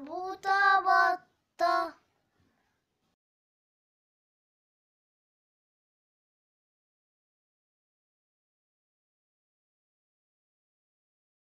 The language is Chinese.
不得